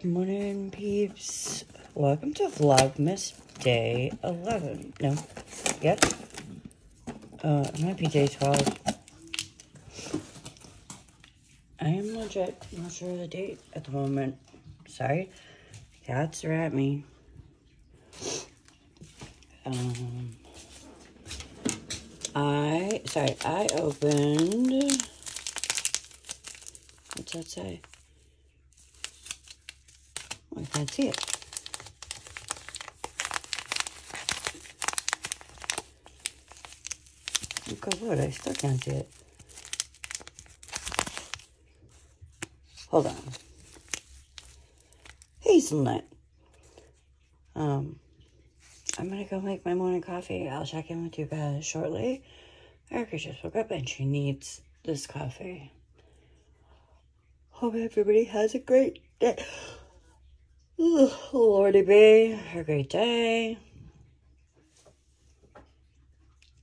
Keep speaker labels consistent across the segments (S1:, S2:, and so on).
S1: Good morning, peeps. Welcome to Vlogmas Day 11. No. Yep. Uh, it might be day 12. I am legit not sure of the date at the moment. Sorry. Cats are at me. Um, I, sorry, I opened, what's that say? I can't it. Oh, good lord, I can't see it. Hold on. Hazelnut. Um, I'm gonna go make my morning coffee. I'll check in with you guys shortly. Erica just woke up and she needs this coffee. Hope everybody has a great day. Lordy be, have a great day.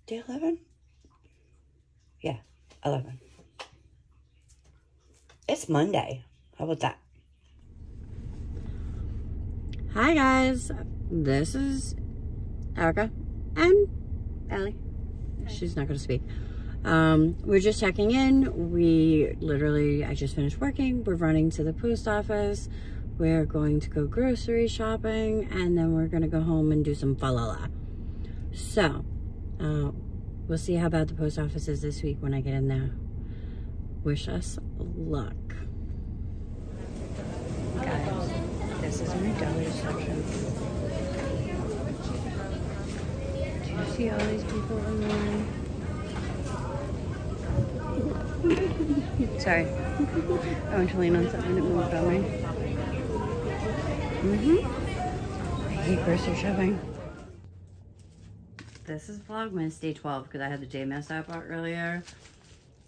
S1: Day 11? Yeah, 11. It's Monday. How about that? Hi guys, this is Erica and Allie. She's not going to speak. Um, we're just checking in. We literally, I just finished working. We're running to the post office. We're going to go grocery shopping and then we're going to go home and do some falala. So, uh, we'll see how bad the post office is this week when I get in there. Wish us luck. Guys, this is my deli section. Do you see all these people in line? Sorry. I went to lean on something that moved on me. Mm-hmm. I hate grocery shopping. This is Vlogmas day 12 because I had the day messed up earlier.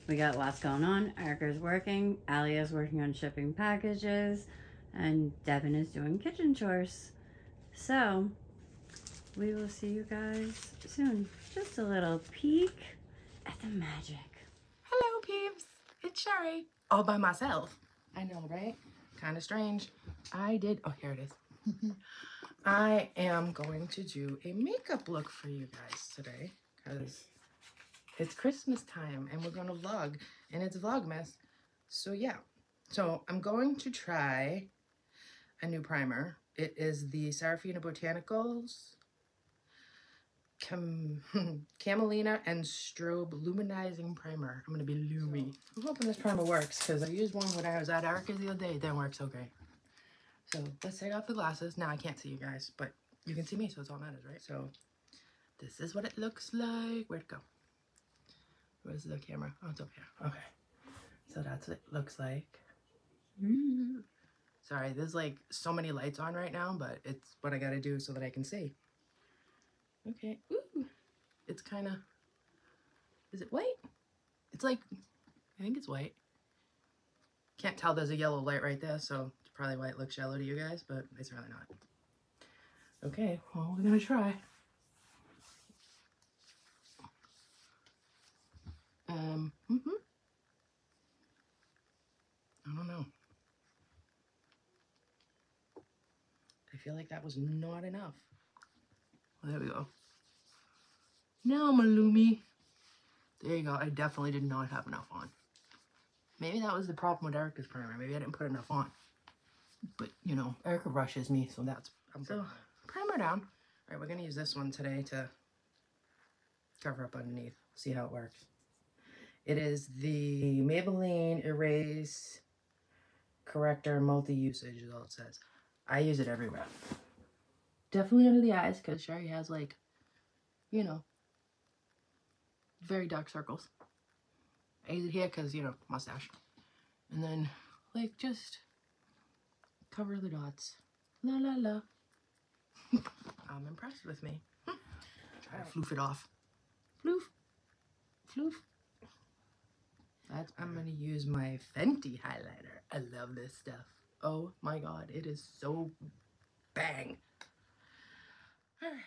S1: We got lots going on. Erica's working. Ali is working on shipping packages. And Devin is doing kitchen chores. So, we will see you guys soon. Just a little peek at the magic.
S2: Hello, peeps. It's Sherry. All by myself. I know, right? Kind of strange. I did. Oh, here it is. I am going to do a makeup look for you guys today because it's Christmas time and we're going to vlog and it's Vlogmas. So, yeah. So, I'm going to try a new primer. It is the Sarafina Botanicals Cam Camelina and Strobe Luminizing Primer. I'm going to be Lumi. I'm hoping this primer works because I used one when I was at Erica's the other day. It didn't work so great. So let's take off the glasses. Now I can't see you guys, but you can see me, so it's all matters, right? So this is what it looks like. Where'd it go? Where's the camera? Oh, it's up here. Okay. So that's what it looks like. Mm. Sorry, there's like so many lights on right now, but it's what I gotta do so that I can see. Okay. Ooh. It's kind of... Is it white? It's like... I think it's white. Can't tell there's a yellow light right there, so it's probably why it looks yellow to you guys, but it's really not. Okay, well, we're gonna try. Um, mm hmm I don't know. I feel like that was not enough. There we go. Now I'm a Lumi. There you go. I definitely did not have enough on. Maybe that was the problem with Erica's primer. Maybe I didn't put enough on. But, you know, Erica rushes me, so that's... I'm so, primer down. All right, we're going to use this one today to cover up underneath. See how it works. It is the Maybelline Erase Corrector Multi-Usage is all it says. I use it everywhere. Definitely under the eyes, because Sherry has, like, you know, very dark circles. I use it here because, you know, mustache. And then, like, just cover the dots. La la la. I'm impressed with me. Try to floof it off. Floof. Floof. That's, I'm going to use my Fenty highlighter. I love this stuff. Oh my god, it is so bang. All right.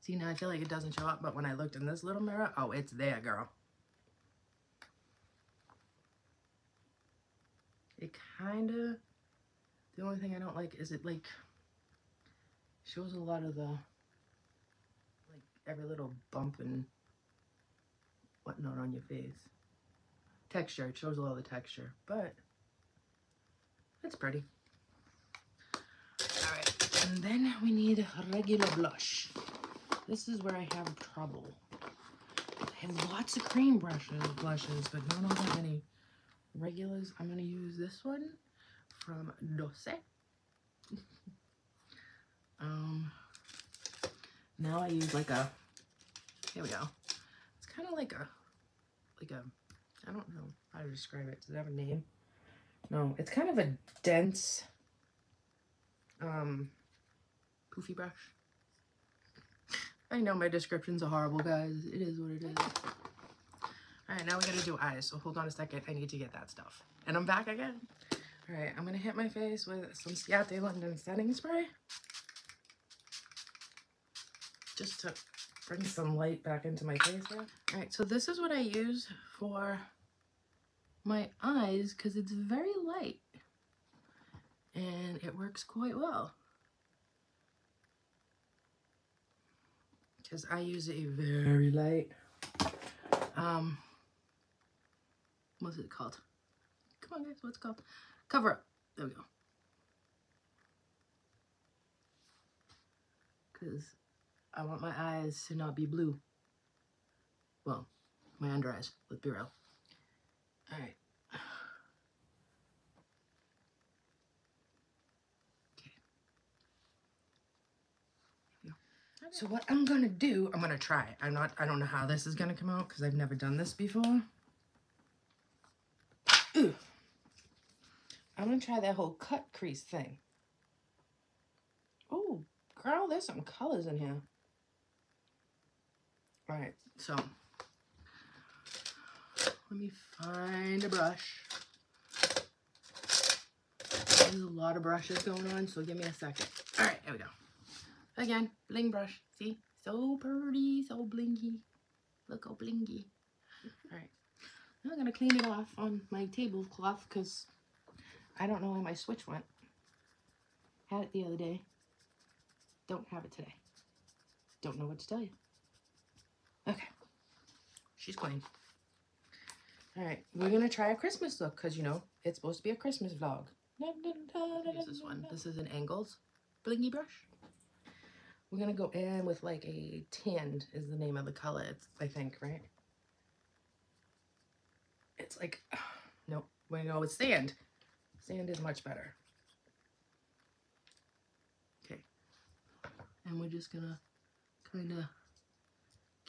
S2: See, now I feel like it doesn't show up, but when I looked in this little mirror, oh, it's there, girl. It kind of, the only thing I don't like is it, like, shows a lot of the every little bump and whatnot on your face. Texture, it shows a lot of the texture, but it's pretty. All right, and then we need regular blush. This is where I have trouble. I have lots of cream brushes, blushes, but not all that many regulars. I'm gonna use this one from Dose. um, now I use like a, here we go. It's kind of like a, like a, I don't know how to describe it. Does it have a name? No, it's kind of a dense, um, poofy brush. I know my descriptions are horrible, guys. It is what it is. All right, now we gotta do eyes. So hold on a second. I need to get that stuff. And I'm back again. All right, I'm gonna hit my face with some Ciate London setting spray. Just to bring some light back into my face here. All right, so this is what I use for my eyes because it's very light. And it works quite well. Because I use a very light um what's it called? Come on guys, what's called? Cover up. There we go. Cause I want my eyes to not be blue. Well, my under eyes, let's be real. Alright. Okay. So what I'm gonna do, I'm gonna try. I'm not, I don't know how this is gonna come out because I've never done this before. Ooh. I'm gonna try that whole cut crease thing. Oh, girl, there's some colors in here. All right, so let me find a brush. There's a lot of brushes going on, so give me a second. All right, here we go. Again, bling brush. See? So pretty, so blingy. Look how blingy. All right. Now I'm going to clean it off on my tablecloth because I don't know where my switch went. Had it the other day. Don't have it today. Don't know what to tell you. Okay. She's clean. All right. We're going to try a Christmas look because, you know, it's supposed to be a Christmas vlog. Use this one. This is an Angles blingy brush. We're gonna go in with like a tanned is the name of the color, it's, I think, right? It's like, nope, we're gonna go with sand. Sand is much better. Okay. And we're just gonna kind of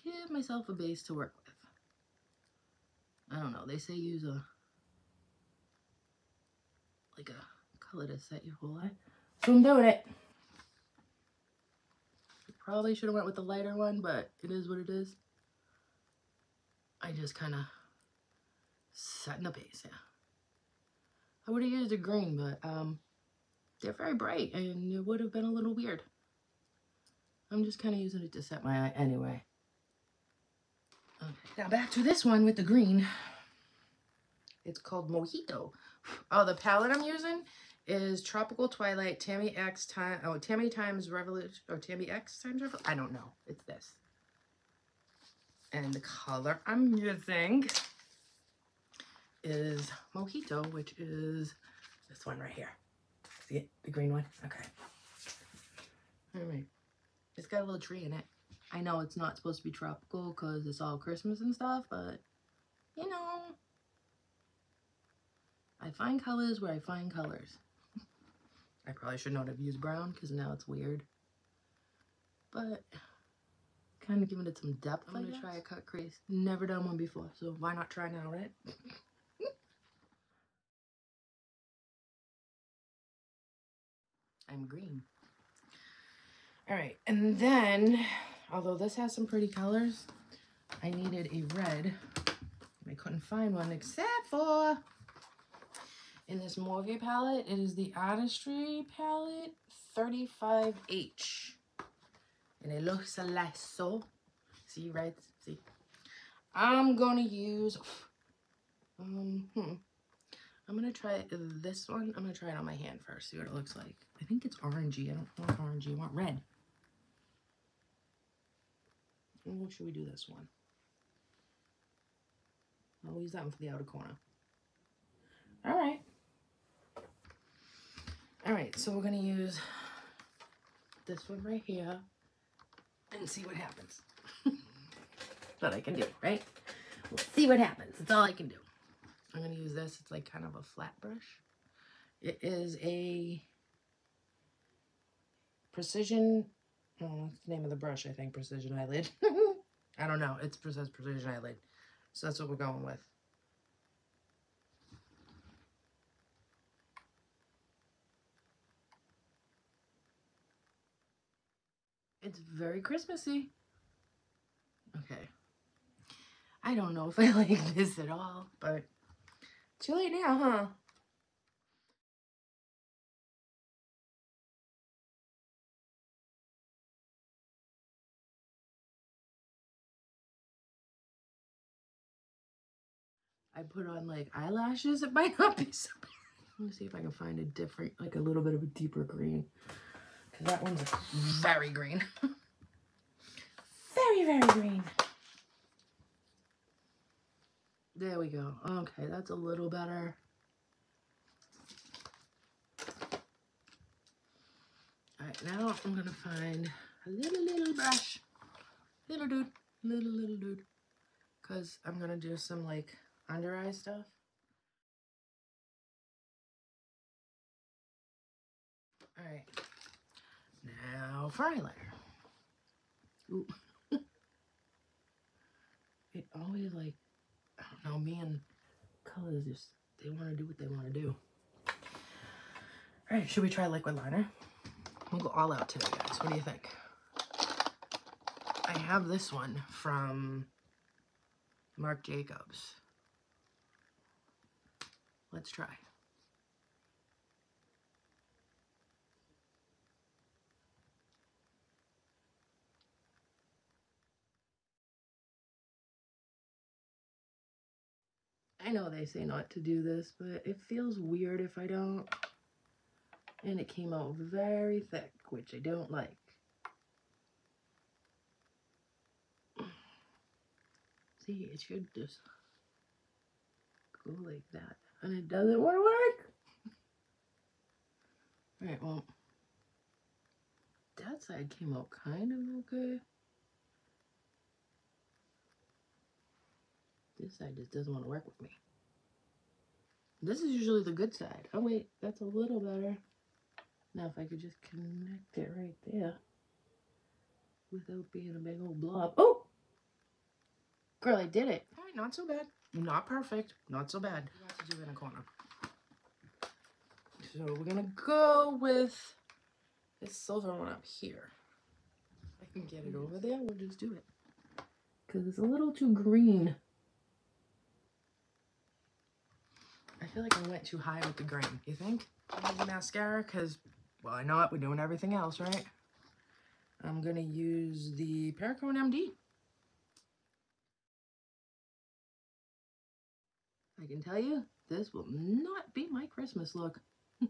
S2: give myself a base to work with. I don't know, they say use a, like a color to set your whole eye. So I'm doing it. Probably should have went with the lighter one, but it is what it is. I just kind of setting the base, yeah. I would have used a green, but um, they're very bright and it would have been a little weird. I'm just kind of using it to set my eye anyway. Now back to this one with the green. It's called Mojito. Oh, the palette I'm using is Tropical Twilight Tammi X time oh Tammi times Revolution or Tammi X times Revolution. I don't know. It's this. And the color I'm using is Mojito, which is this one right here. See it? The green one? Okay. Alright. It's got a little tree in it. I know it's not supposed to be tropical because it's all Christmas and stuff, but you know, I find colors where I find colors. I probably should not have used brown because now it's weird. But kind of giving it some depth. I'm going to try a cut crease. Never done one before, so why not try now, right? I'm green. All right, and then, although this has some pretty colors, I needed a red. I couldn't find one except for in this Morphe palette. It is the Artistry palette 35H And it looks like so. See, right? See? I'm gonna use, um, hmm. I'm gonna try this one. I'm gonna try it on my hand first, see what it looks like. I think it's orangey. I don't want orangey, I want red. What should we do this one? I'll use that one for the outer corner. All right. All right, so we're gonna use this one right here and see what happens. that I can do, right? We'll see what happens. That's all I can do. I'm gonna use this. It's like kind of a flat brush. It is a precision, Mm, oh, that's the name of the brush, I think, precision eyelid. I don't know. It's says precision eyelid. So that's what we're going with. It's very Christmassy. Okay. I don't know if I like this at all, but too late now, huh? I put on like eyelashes. It might not be so bad. Let me see if I can find a different, like a little bit of a deeper green. Because that one's very green. very, very green. There we go. Okay, that's a little better. Alright, now I'm to find a little, little brush. Little dude. Little, little dude. Because I'm to do some, like, under eye stuff. Alright. Now for eyeliner. Ooh. it always like I don't know, me and colors just they want to do what they want to do. Alright, should we try liquid liner? We'll go all out today, guys. What do you think? I have this one from Marc Jacobs. Let's try. I know they say not to do this, but it feels weird if I don't. And it came out very thick, which I don't like. See, it should just go like that. And it doesn't want to work. Alright, well, that side came out kind of okay. This side just doesn't want to work with me. This is usually the good side. Oh wait, that's a little better. Now if I could just connect it right there without being a big old blob. Oh! Girl, I did it. All right, not so bad. Not perfect. Not so bad. What to do in a corner. So we're gonna go with this silver one up here. If I can get it over there, we'll just do it. Because it's a little too green. I feel like I went too high with the green. You think? the mascara because, well, I know it. We're doing everything else, right? I'm going to use the Perricone MD. I can tell you, this will not be my Christmas look.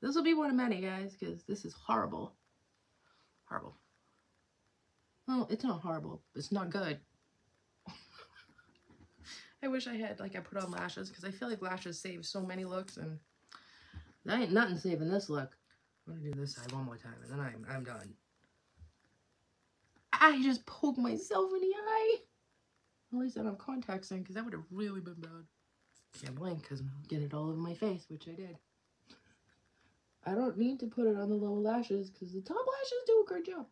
S2: this will be one of many, guys, because this is horrible. Horrible. Well, it's not horrible. It's not good. I wish I had, like, I put on lashes, because I feel like lashes save so many looks, and that ain't nothing saving this look. I'm going to do this side one more time, and then I'm, I'm done. I just poked myself in the eye. At least I don't have contacts in, because that would have really been bad. Can't blink, because I'm get it all over my face, which I did. I don't need to put it on the lower lashes, because the top lashes do a good job.